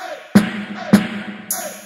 Hey! Hey! Hey!